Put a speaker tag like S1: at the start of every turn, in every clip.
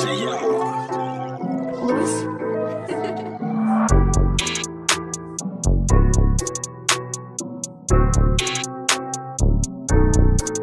S1: Thank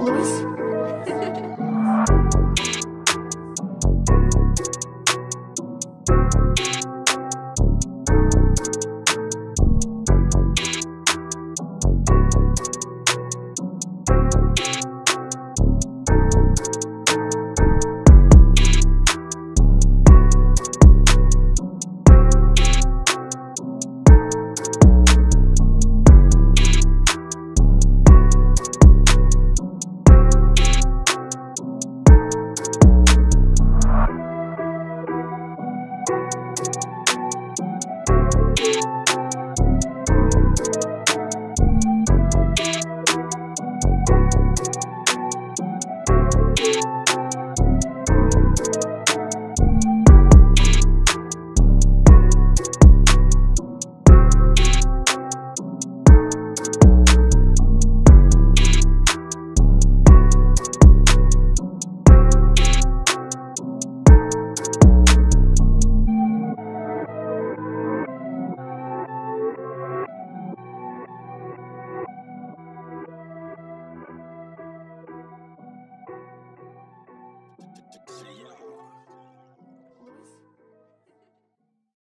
S1: Luis